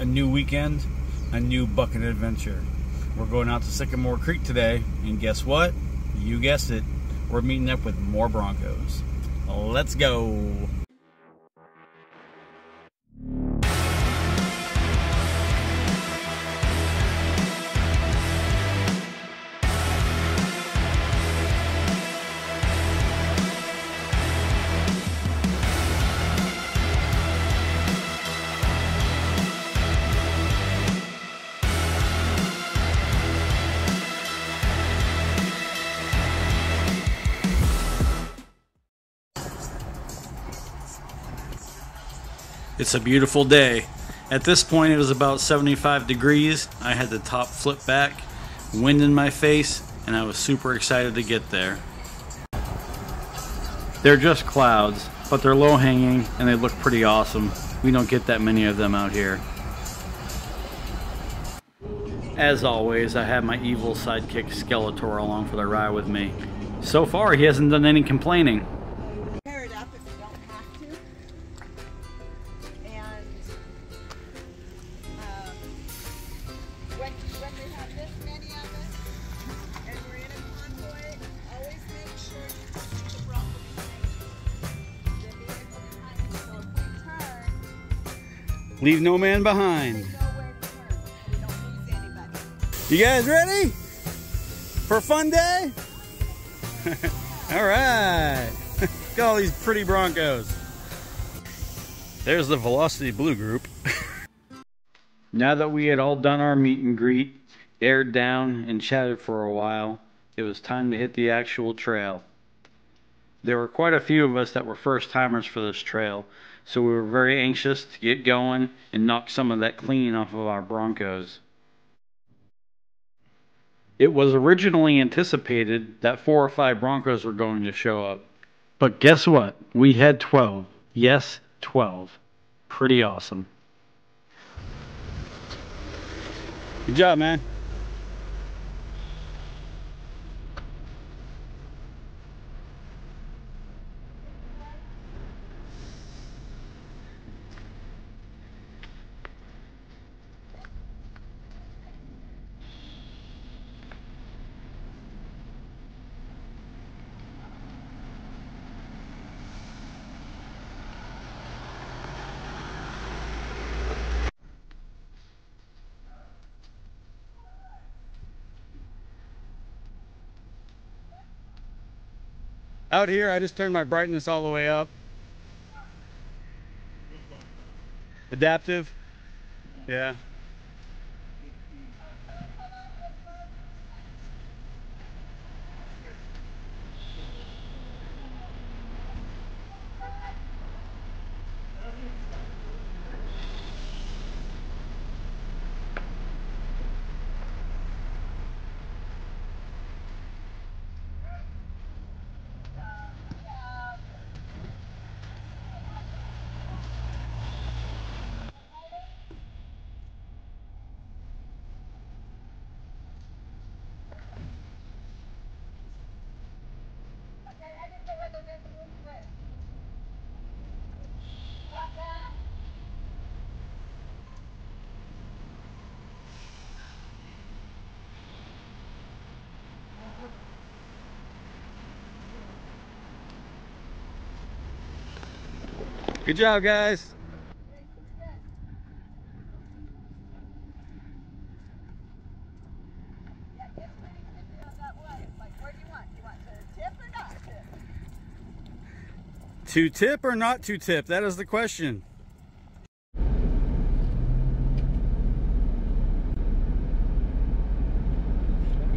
a new weekend, a new bucking adventure. We're going out to Sycamore Creek today, and guess what? You guessed it, we're meeting up with more Broncos. Let's go. It's a beautiful day. At this point, it was about 75 degrees. I had the top flip back, wind in my face, and I was super excited to get there. They're just clouds, but they're low hanging and they look pretty awesome. We don't get that many of them out here. As always, I have my evil sidekick Skeletor along for the ride with me. So far, he hasn't done any complaining. Leave no man behind. You guys ready? For fun day? all right. Look at all these pretty Broncos. There's the Velocity Blue group. now that we had all done our meet and greet, aired down, and chatted for a while, it was time to hit the actual trail. There were quite a few of us that were first timers for this trail, so we were very anxious to get going and knock some of that clean off of our Broncos. It was originally anticipated that four or five Broncos were going to show up. But guess what? We had 12. Yes, 12. Pretty awesome. Good job, man. Out here, I just turned my brightness all the way up. Adaptive. Yeah. Good job, guys. Like, where do you want? Do you want to tip or not tip? To tip or not to tip? That is the question. Go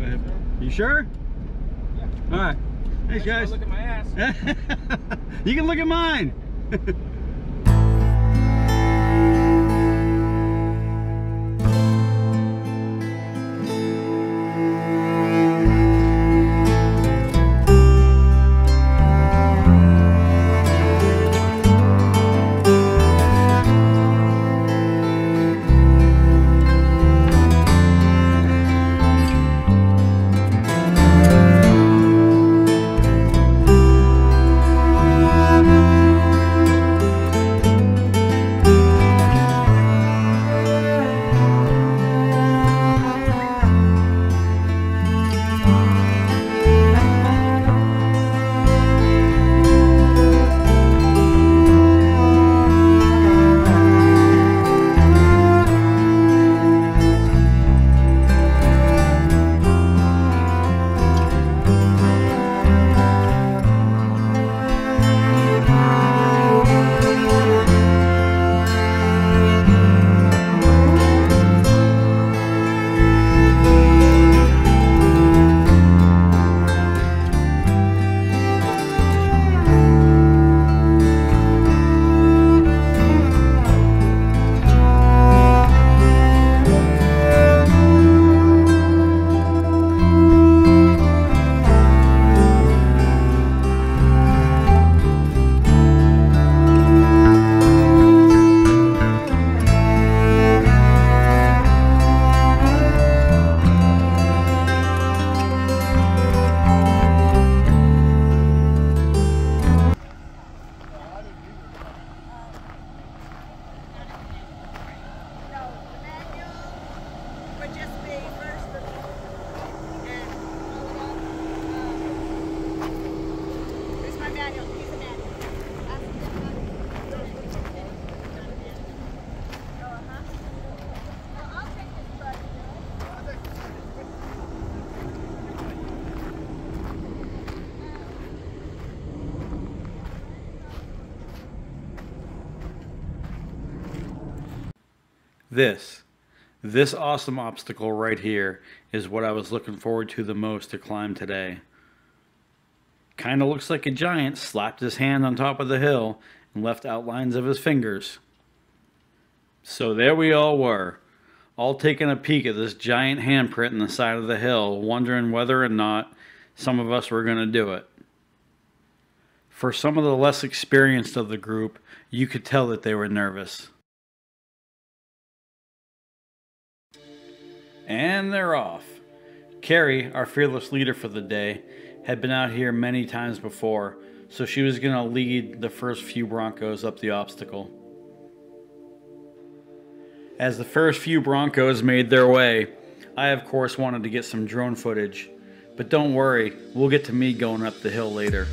ahead. You sure? Yeah. All right. Hey guys. Look at my ass. you can look at mine. This, this awesome obstacle right here is what I was looking forward to the most to climb today. Kinda looks like a giant slapped his hand on top of the hill and left outlines of his fingers. So there we all were, all taking a peek at this giant handprint in the side of the hill, wondering whether or not some of us were going to do it. For some of the less experienced of the group, you could tell that they were nervous. And they're off. Carrie, our fearless leader for the day, had been out here many times before, so she was going to lead the first few Broncos up the obstacle. As the first few Broncos made their way, I of course wanted to get some drone footage, but don't worry, we'll get to me going up the hill later.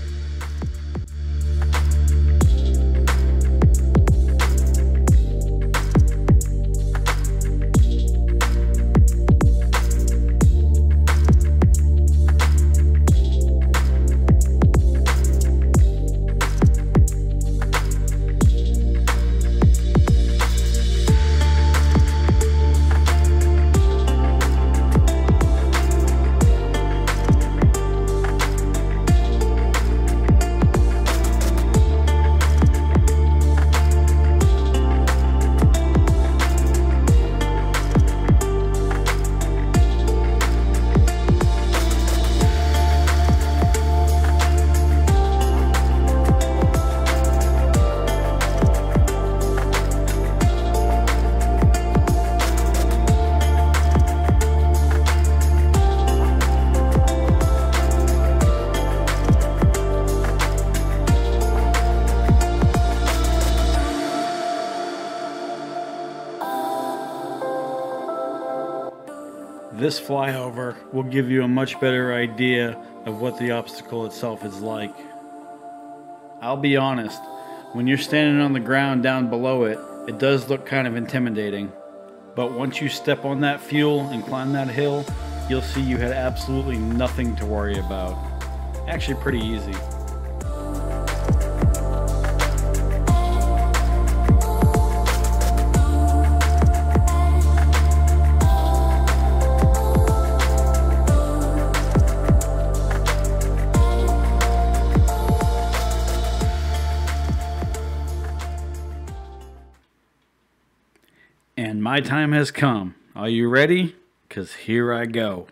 Flyover will give you a much better idea of what the obstacle itself is like. I'll be honest, when you're standing on the ground down below it, it does look kind of intimidating. But once you step on that fuel and climb that hill, you'll see you had absolutely nothing to worry about. Actually pretty easy. Time has come. Are you ready? Because here I go.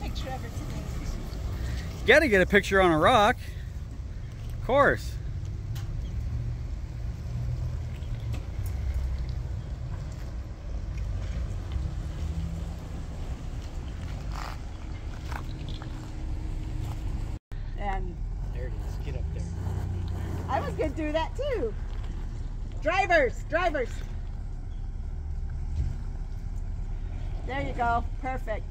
picture today. You gotta get a picture on a rock. Of course. And there it is. Get up there. I was gonna do that too. Drivers, drivers. There you go. Perfect.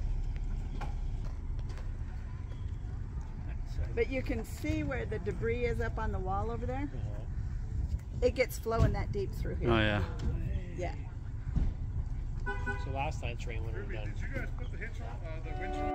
But you can see where the debris is up on the wall over there. It gets flowing that deep through here. Oh yeah. Yeah. So last night's rain would have done. Did you guys put the hitch on, uh, the winch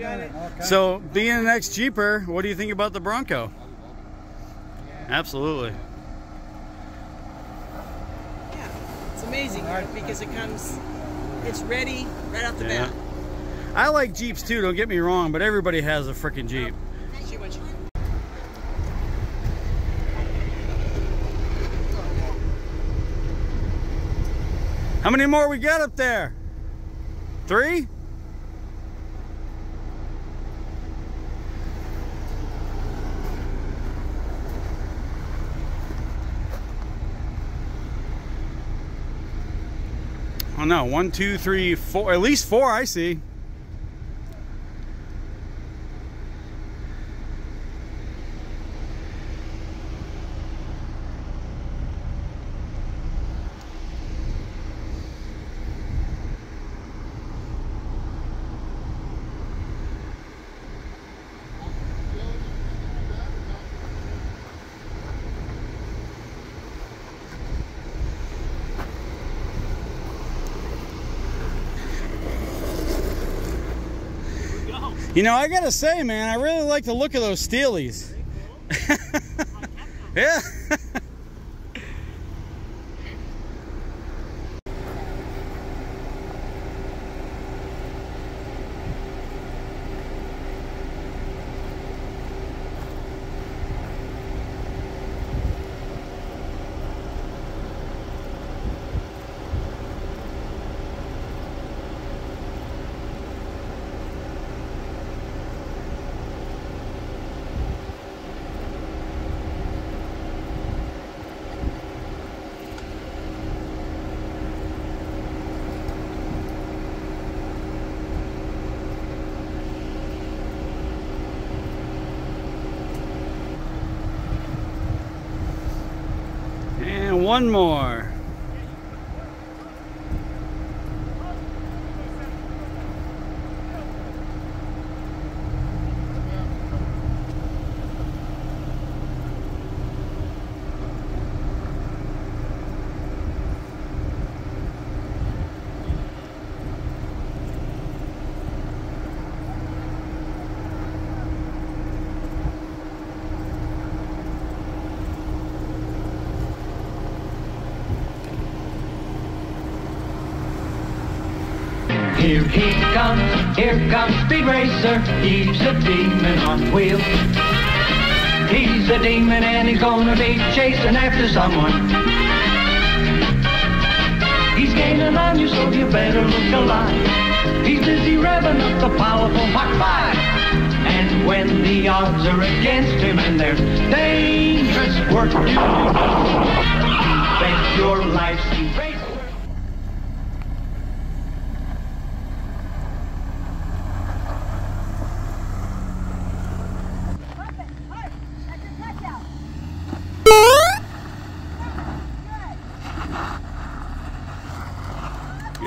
You. So, being an ex Jeeper, what do you think about the Bronco? Absolutely. Yeah. It's amazing because it comes, it's ready right off the Yeah. bat. I like Jeeps too, don't get me wrong, but everybody has a freaking Jeep. See what you How many more we got up there? Three? Oh no, one, two, three, four, at least four I see. You know, I gotta say, man, I really like the look of those Steelies. yeah. And one more. Here he comes, here comes Speed Racer. He's a demon on wheels. He's a demon and he's gonna be chasing after someone. He's gaining on you, so you better look alive. He's busy revving up the powerful Mach 5. And when the odds are against him and there's dangerous work to do, bet your life Speed Racer.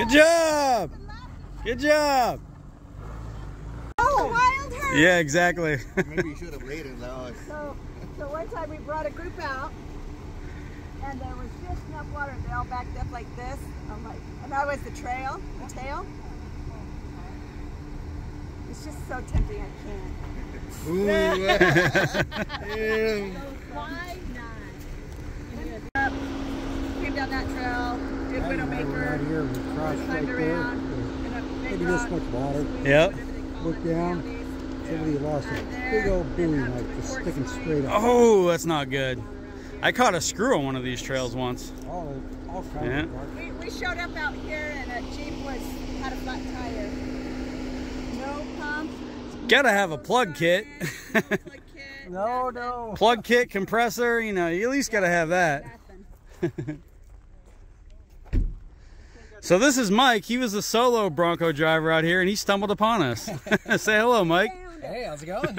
Good job. Good job. Oh, wild herd. Yeah, exactly. Maybe you should have waited though. So, so one time we brought a group out, and there was just enough water. and They all backed up like this. I'm like, and I was the trail, the tail. It's just so tempting. I can't. Ooh, yeah. Why not? Came down that trail, did Widowmaker, Right here, we crossed right there. around, and up Big Maybe this much water. Yep. whatever they call Look down. Somebody lost a big old Bowie knife just sticking straight up. Oh, that's not good. I caught a screw on one of these trails once. All, all kinds Yeah. of bark. We, we showed up out here and a Jeep was had a flat tire. No pump. Gotta have a plug kit. plug kit, No, no. plug kit, compressor, you know, you at least gotta have that. nothing. So this is Mike. He was a solo Bronco driver out here and he stumbled upon us. Say hello, Mike. Hey, how's it going?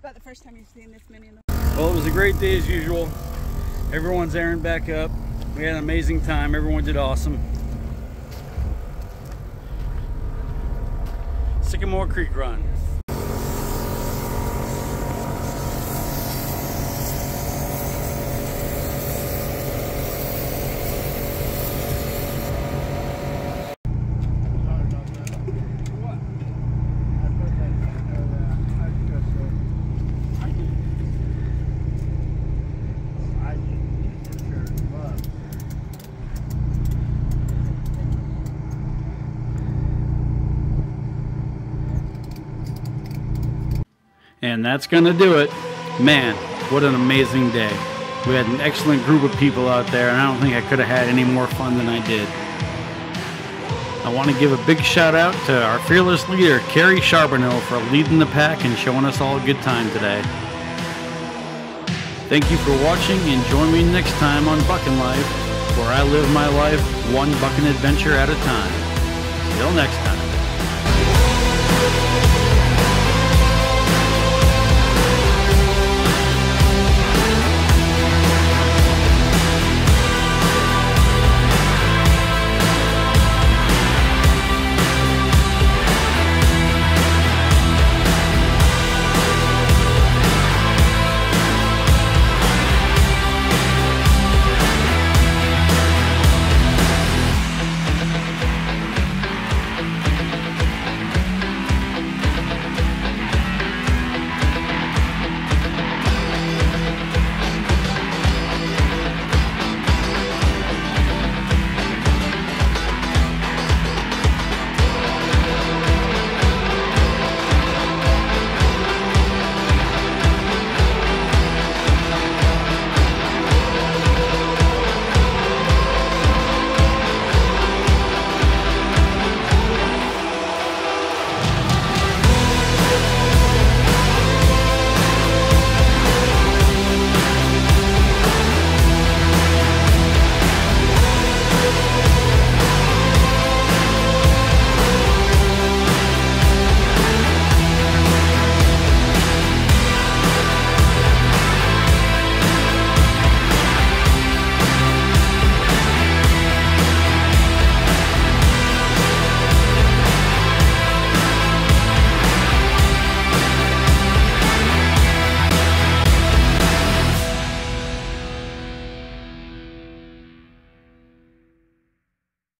About the first time you've seen this many in the Well, it was a great day as usual. Everyone's airing back up. We had an amazing time. Everyone did awesome. Sycamore Creek Run. And that's going to do it. Man, what an amazing day. We had an excellent group of people out there, and I don't think I could have had any more fun than I did. I want to give a big shout out to our fearless leader, Carrie Charbonneau, for leading the pack and showing us all a good time today. Thank you for watching, and join me next time on Bucking Life, where I live my life one bucking adventure at a time. Till next.